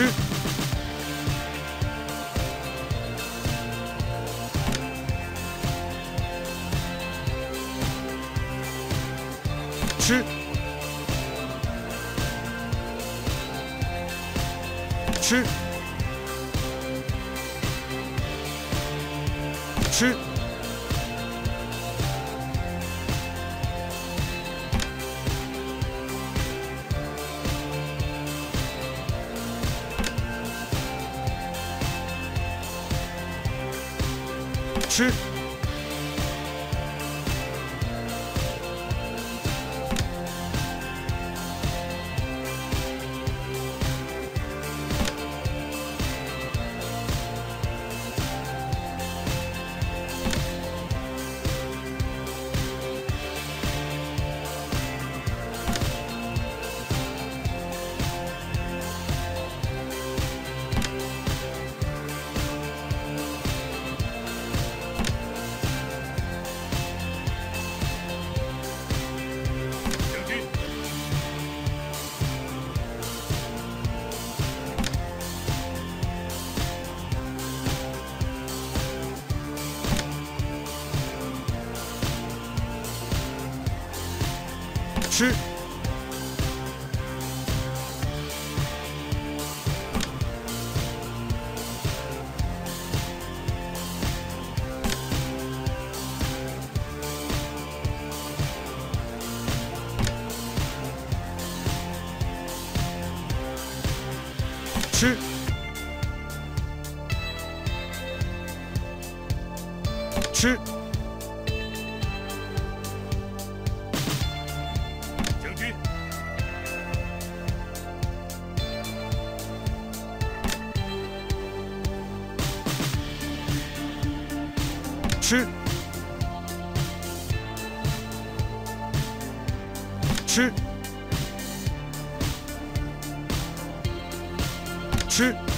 吃吃吃吃吃。吃，吃，吃，吃，吃，吃。